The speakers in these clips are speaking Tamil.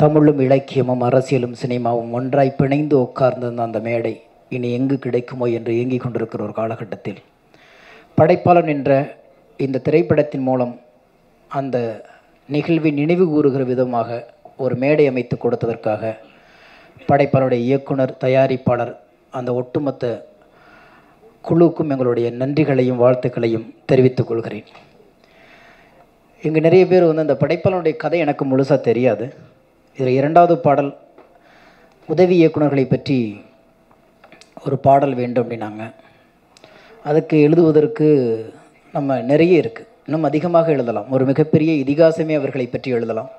தமிழும் இலக்கியமும் அரசியலும் சினிமாவும் ஒன்றாய் பிணைந்து உட்கார்ந்திருந்த அந்த மேடை இனி எங்கு கிடைக்குமோ என்று இயங்கிக் கொண்டிருக்கிற ஒரு காலகட்டத்தில். படைப்பாளன் என்ற இந்த திரைப்படத்தின் மூலம் அந்த நிகழ்வை நினைவு கூறுகிற விதமாக ஒரு மேடை அமைத்து கொடுத்ததற்காக படைப்பாளருடைய இயக்குனர் தயாரிப்பாளர் அந்த ஒட்டுமொத்த குழுவுக்கும் எங்களுடைய நன்றிகளையும் வாழ்த்துக்களையும் தெரிவித்துக் கொள்கிறேன். இங்கே நிறைய பேர் வந்து அந்த படைப்பாளனுடைய கதை எனக்கு முழுசாக தெரியாது. இதில் இரண்டாவது பாடல் உதவி இயக்குநர்களை பற்றி ஒரு பாடல் வேண்டும் அப்படின்னாங்க. அதுக்கு எழுதுவதற்கு நம்ம நிறைய இருக்குது இன்னும் அதிகமாக எழுதலாம். ஒரு மிகப்பெரிய இதிகாசமே அவர்களை பற்றி எழுதலாம்.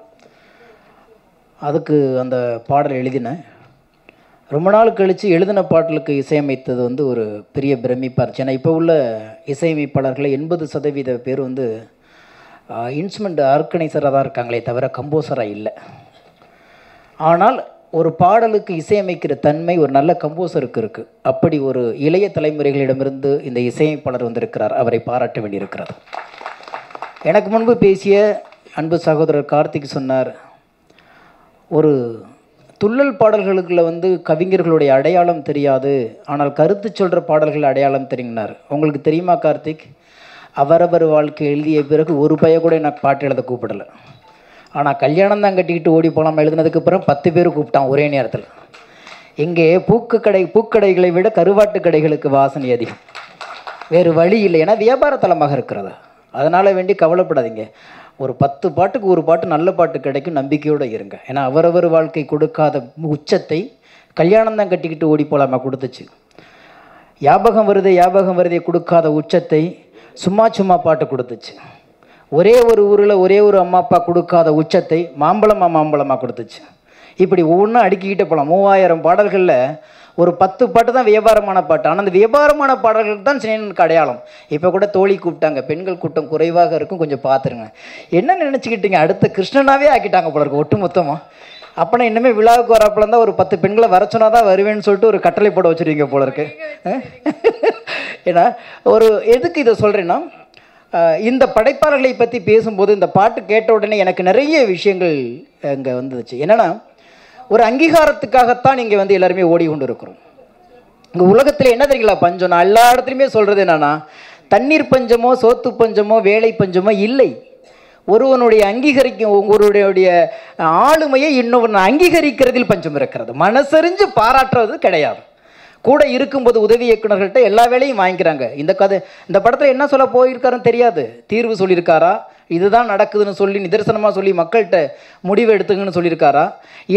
அதுக்கு அந்த பாடல் எழுதினேன் ரொம்ப நாள் கழித்து எழுதின பாடலுக்கு இசையமைத்தது வந்து ஒரு பெரிய பிரமிப்பாக இருந்துச்சு ஏன்னா இப்போ உள்ள இசையமைப்பாளர்களை எண்பது சதவீத பேர் வந்து இன்ஸ்ட்ருமெண்ட் ஆர்கனைசராக தான் இருக்காங்களே தவிர கம்போசராக இல்லை. ஆனால் ஒரு பாடலுக்கு இசையமைக்கிற தன்மை ஒரு நல்ல கம்போசருக்கு இருக்குது அப்படி ஒரு இளைய தலைமுறைகளிடமிருந்து இந்த இசையமைப்பாளர் வந்திருக்கிறார். அவரை பாராட்ட வேண்டியிருக்கிறது. எனக்கு முன்பு பேசிய அன்பு சகோதரர் கார்த்திக் சொன்னார் ஒரு துள்ளல் பாடல்களுக்குள்ள வந்து கவிஞர்களுடைய அடையாளம் தெரியாது ஆனால் கருத்து சொல்கிற பாடல்கள் அடையாளம் தெரியுங்கனார் உங்களுக்கு தெரியுமா கார்த்திக்? அவரவர் வாழ்க்கை எழுதிய பிறகு ஒரு பைய கூட எனக்கு பாட்டு எழுத கூப்பிடலை. ஆனால் கல்யாணம் தான் கட்டிக்கிட்டு ஓடி போகலாம் எழுதுனதுக்கு அப்புறம் பத்து பேர் கூப்பிட்டான் ஒரே நேரத்தில். இங்கே பூக்கு கடை பூக்கடைகளை விட கருவாட்டு கடைகளுக்கு வாசனை அதிகம். வேறு வழி இல்லை. ஏன்னா வியாபார தலமாக இருக்கிறது. அதனால் வேண்டி கவலைப்படாதீங்க. ஒரு பத்து பாட்டுக்கு ஒரு பாட்டு நல்ல பாட்டு கிடைக்கும் நம்பிக்கையோடு இருங்க. ஏன்னா அவரவர் வாழ்க்கை கொடுக்காத உச்சத்தை கல்யாணம் தான் கட்டிக்கிட்டு ஓடி போகலாமா கொடுத்துச்சு. யாபகம் வருதே ஞாபகம் வருதே கொடுக்காத உச்சத்தை சும்மா சும்மா பாட்டு கொடுத்துச்சு. ஒரே ஒரு ஊரில் ஒரே ஒரு அம்மா அப்பா கொடுக்காத உச்சத்தை மாம்பழமா மாம்பழமா கொடுத்துச்சு. இப்படி ஒவ்வொன்றும் அடுக்கிக்கிட்டே போகலாம் மூவாயிரம் பாடல்களில் ஒரு பத்து பாட்டு தான் வியாபாரமான பாட்டு. ஆனால் அந்த வியாபாரமான பாடல்கள் தான் சினிமனுக்கு அடையாளம் இப்போ கூட தோழி கூப்பிட்டாங்க. பெண்கள் கூட்டம் குறைவாக இருக்கும். கொஞ்சம் பார்த்துருங்க என்ன நினச்சிக்கிட்டீங்க? அடுத்த கிருஷ்ணனாவே ஆக்கிட்டாங்க போல இருக்கு ஒட்டு மொத்தமாக அப்போனா இன்னுமே விழாவுக்கு வரப்பல இருந்தால் ஒரு பத்து பெண்களை வர சொன்னா தான் வருவேன்னு சொல்லிட்டு ஒரு கட்டளை போட வச்சுருவீங்க போல இருக்கு? ஏன்னா ஒரு எதுக்கு இதை சொல்கிறேன்னா இந்த படைப்பாளர்களை பற்றி பேசும்போது இந்த பாட்டு கேட்ட உடனே எனக்கு நிறைய விஷயங்கள் இங்கே வந்துச்சு. என்னென்னா ஒரு அங்கீகாரத்துக்காகத்தான் இங்கே வந்து எல்லாருமே ஓடி கொண்டு இருக்கிறோம் இங்கே உலகத்தில் என்ன தெரியுங்களா பஞ்சம்? நான் எல்லா இடத்துலையுமே சொல்கிறது என்னென்னா தண்ணீர் பஞ்சமோ சோத்து பஞ்சமோ வேலை பஞ்சமோ இல்லை. ஒருவனுடைய அங்கீகரிக்கும் ஒருவருடைய ஆளுமையை இன்னொரு அங்கீகரிக்கிறதில் பஞ்சம் இருக்கிறது. மனசறிஞ்சு பாராட்டுறது கிடையாது. கூட இருக்கும்போது உதவி இயக்குநர்கள்ட்ட எல்லா வேலையும் வாங்கிக்கிறாங்க. இந்த கதை இந்த படத்தில் என்ன சொல்ல போயிருக்காருன்னு தெரியாது. தீர்வு சொல்லியிருக்காரா? இதுதான் நடக்குதுன்னு சொல்லி நிதர்சனமாக சொல்லி மக்கள்கிட்ட முடிவு எடுத்துங்கன்னு சொல்லியிருக்காரா?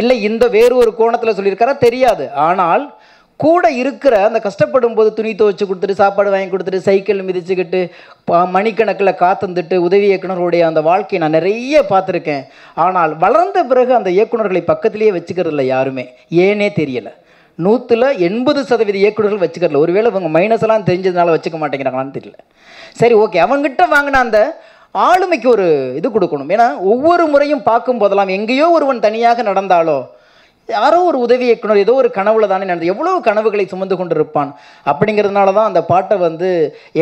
இல்லை இந்த வேறு ஒரு கோணத்தில் சொல்லியிருக்காரா? தெரியாது. ஆனால் கூட இருக்கிற அந்த கஷ்டப்படும் போது துணி துவைச்சு கொடுத்துட்டு சாப்பாடு வாங்கி கொடுத்துட்டு சைக்கிள் மிதிச்சுக்கிட்டு மணிக்கணக்கில் காத்துந்துட்டு உதவி இயக்குனர்களுடைய அந்த வாழ்க்கையை நான் நிறைய பார்த்துருக்கேன். ஆனால் வளர்ந்த பிறகு அந்த இயக்குனர்களை பக்கத்திலேயே வச்சுக்கிறது இல்லை யாருமே. ஏனே தெரியலை. நூற்றில் எண்பது சதவீத இயக்குனர்கள் வச்சுக்கல ஒருவேளை இவங்க மைனஸ் எல்லாம் தெரிஞ்சதுனால வச்சுக்க மாட்டேங்கிறாங்களான்னு தெரியல. சரி ஓகே அவங்ககிட்ட வாங்கின அந்த ஆளுமைக்கு ஒரு இது கொடுக்கணும். ஏன்னா ஒவ்வொரு முறையும் பார்க்கும் போதெல்லாம் எங்கேயோ ஒருவன் தனியாக நடந்தாலோ யாரோ ஒரு உதவி இயக்குனர் ஏதோ ஒரு கனவுல தானே நடந்தது எவ்வளோ கனவுகளை சுமந்து கொண்டிருப்பான்? அப்படிங்கிறதுனால தான் அந்த பாட்டை வந்து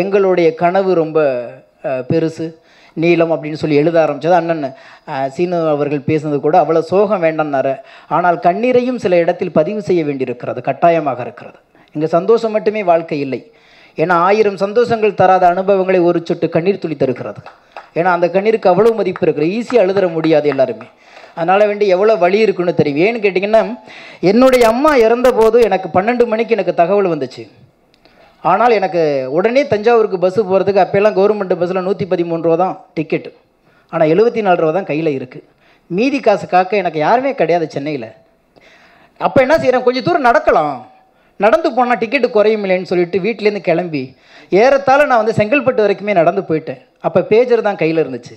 எங்களுடைய கனவு ரொம்ப பெருசு. நீளம் அப்படின்னு சொல்லி எழுத ஆரம்பித்தது அண்ணன். சீனு அவர்கள் பேசினது கூட அவ்வளோ சோகம் வேண்டாம்னாரு. ஆனால் கண்ணீரையும் சில இடத்தில் பதிவு செய்ய வேண்டியிருக்கிறது கட்டாயமாக இருக்கிறது. இங்கே சந்தோஷம் மட்டுமே வாழ்க்கை இல்லை. ஏன்னா ஆயிரம் சந்தோஷங்கள் தராத அனுபவங்களை ஒரு சொட்டு கண்ணீர் துளி தருகிறது. ஏன்னா அந்த கண்ணீருக்கு அவ்வளோ மதிப்பு இருக்குது. ஈஸியாக எழுதற முடியாது எல்லாருமே. அதனால் வேண்டி எவ்வளோ வழி இருக்குன்னு தெரியும். ஏன்னு கேட்டிங்கன்னா என்னுடைய அம்மா இறந்தபோது எனக்கு பன்னெண்டு மணிக்கு எனக்கு தகவல் வந்துச்சு. ஆனால் எனக்கு உடனே தஞ்சாவூருக்கு பஸ்ஸு போகிறதுக்கு அப்போல்லாம் கவர்மெண்ட் பஸ்ஸில் நூற்றி பதிமூணு ரூபா தான் டிக்கெட்டு ஆனால் எழுபத்தி நாலு ரூபா தான் கையில் இருக்குது மீதி காசு காக்க எனக்கு யாருமே கிடையாது சென்னையில். அப்போ என்ன செய்கிறேன் கொஞ்சம் தூரம் நடக்கலாம். நடந்து போனால் டிக்கெட்டு குறையும் இல்லைன்னு சொல்லிட்டு வீட்டிலேருந்து கிளம்பி ஏறத்தால் நான் வந்து செங்கல்பட்டு வரைக்குமே நடந்து போயிட்டேன். அப்போ பேஜர் தான் கையில் இருந்துச்சு.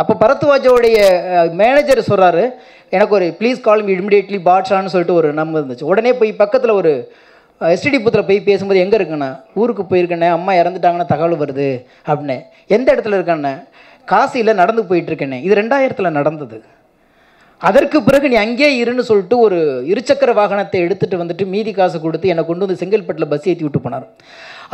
அப்போ பரத்வாஜோடைய மேனேஜர் சொல்கிறாரு எனக்கு ஒரு ப்ளீஸ் கால் மீ இமிடியேட்லி பாட்ஷான்னு சொல்லிட்டு ஒரு நம்பர் இருந்துச்சு. உடனே போய் பக்கத்தில் ஒரு எஸ்டிடி புத்தில் போய் பேசும்போது எங்கே இருக்குண்ணே ஊருக்கு போயிருக்கேண்ணே அம்மா இறந்துட்டாங்கன்னு தகவல் வருது அப்படின்னு. எந்த இடத்துல இருக்கண்ணே காசியில் நடந்து போயிட்டுருக்கேண்ணே இது ரெண்டாயிரத்தில் நடந்தது. அதற்கு பிறகு நீ அங்கேயே இருன்னு சொல்லிட்டு ஒரு இருசக்கர வாகனத்தை எடுத்துகிட்டு வந்துட்டு மீதி காசு கொடுத்து என்னை கொண்டு வந்து செங்கல்பட்டில் பஸ் ஏற்றி விட்டு போனார்.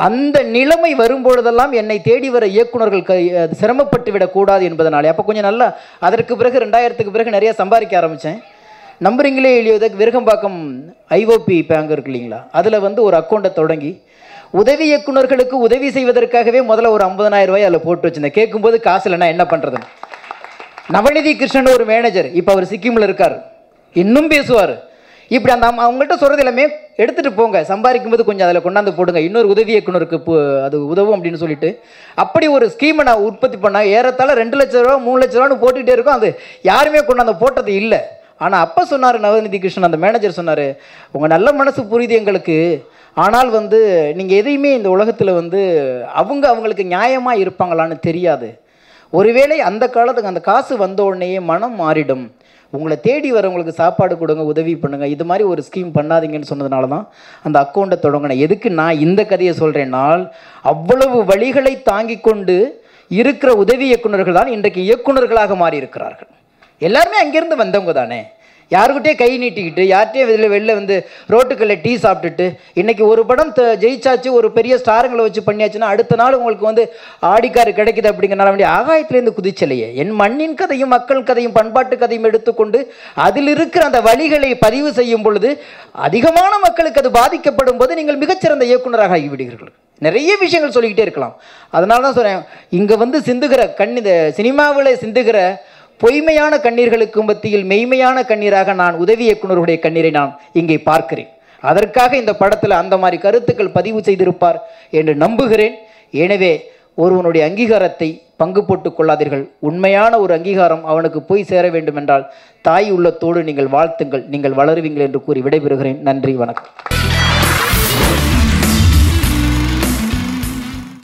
அந்த நிலைமை வரும்பொழுதெல்லாம் என்னை தேடி வர இயக்குனர்கள் க சிரமப்பட்டு விடக்கூடாது என்பதனாலே அப்போ கொஞ்சம் நல்லா அதற்கு பிறகு ரெண்டாயிரத்துக்கு பிறகு நிறைய சம்பாதிக்க ஆரம்பித்தேன் நம்புறீங்களே இல்லையோ விருகம்பாக்கம் ஐஓபி பேங்க் இருக்கு இல்லைங்களா? அதில் வந்து ஒரு அக்கௌண்ட்டை தொடங்கி உதவி இயக்குனர்களுக்கு உதவி செய்வதற்காகவே முதல்ல ஒரு 50000 ரூபாய் அதில் போட்டு வச்சிருந்தேன். கேட்கும்போது காசு இல்லைன்னா என்ன பண்ணுறதுன்னு நவநிதி கிருஷ்ணன் ஒரு மேனேஜர் இப்போ அவர் சிக்கிமில் இருக்கார். இன்னும் பேசுவார். இப்படி அந்த அவங்கள்ட்ட சொல்கிறது எல்லாமே எடுத்துகிட்டு போங்க. சம்பாதிக்கும் போது கொஞ்சம் அதில் கொண்டாந்து போடுங்க. இன்னொரு உதவி இயக்குனருக்கு அது உதவும் அப்படின்னு சொல்லிட்டு அப்படி ஒரு ஸ்கீமை நான் உற்பத்தி பண்ணேன். ஏறத்தாழ ரெண்டு லட்ச ரூபா மூணு லட்ச ரூபான்னு போட்டுக்கிட்டே இருக்கோம். அது யாருமே கொண்டாந்து போட்டது இல்லை. ஆனால் அப்போ சொன்னார் நவநிதி கிருஷ்ணன் அந்த மேனேஜர் சொன்னார் உங்கள் நல்ல மனசு புரியுது எங்களுக்கு. ஆனால் வந்து நீங்கள் எதையுமே இந்த உலகத்தில் வந்து அவங்க அவங்களுக்கு நியாயமாக இருப்பாங்களான்னு தெரியாது. ஒருவேளை அந்த காலத்துக்கு அந்த காசு வந்த உடனேயே மனம் மாறிடும். உங்களை தேடி வரவங்களுக்கு சாப்பாடு கொடுங்க உதவி பண்ணுங்கள் இது மாதிரி ஒரு ஸ்கீம் பண்ணாதீங்கன்னு சொன்னதுனால தான் அந்த அக்கௌண்ட்டை தொடங்கினேன். எதுக்கு நான் இந்த கதையை சொல்கிறேன்னால் அவ்வளவு வழிகளை தாங்கி கொண்டு இருக்கிற உதவி இயக்குனர்கள் தான் இன்றைக்கு இயக்குனர்களாக மாறி இருக்கிறார்கள் எல்லாருமே அங்கேருந்து வந்தவங்க தானே? யாருக்கிட்டே கை நீட்டிக்கிட்டு யார்கிட்டயே வெளில வெளில வந்து ரோட்டுக்கல்ல டீ சாப்பிட்டுட்டு இன்றைக்கி ஒரு படம் த- ஜெயிச்சாச்சு ஒரு பெரிய ஸ்டாருங்களை வச்சு பண்ணியாச்சுன்னா அடுத்த நாள் உங்களுக்கு வந்து ஆடிக்காரு கிடைக்குது அப்படிங்கிறனால வேண்டிய ஆகாயத்திலேருந்து குதிச்சலையே. என் மண்ணின் கதையும் மக்கள் கதையும் பண்பாட்டு கதையும் எடுத்துக்கொண்டு அதில் இருக்கிற அந்த வழிகளை பதிவு செய்யும் பொழுது அதிகமான மக்களுக்கு அது பாதிக்கப்படும் போது நீங்கள் மிகச்சிறந்த இயக்குனராக ஆகிவிடுகிறீர்கள். நிறைய விஷயங்கள் சொல்லிக்கிட்டே இருக்கலாம். அதனால தான் சொல்கிறேன் இங்கே வந்து சிந்துகிற கண் இந்த சினிமாவில் சிந்துகிற பொய்மையான கண்ணீர்களுக்கு மத்தியில் மெய்மையான கண்ணீராக நான் உதவி இயக்குநருடைய கண்ணீரை நான் இங்கே பார்க்கிறேன். அதற்காக இந்த படத்தில் அந்த மாதிரி கருத்துக்கள் பதிவு செய்திருப்பார் என்று நம்புகிறேன். எனவே ஒருவனுடைய அங்கீகாரத்தை பங்கு போட்டுக் கொள்ளாதீர்கள். உண்மையான ஒரு அங்கீகாரம் அவனுக்கு போய் சேர வேண்டும் என்றால் தாய் உள்ளத்தோடு நீங்கள் வாழ்த்துங்கள். நீங்கள் வளருவீங்கள் என்று கூறி விடைபெறுகிறேன். நன்றி வணக்கம்.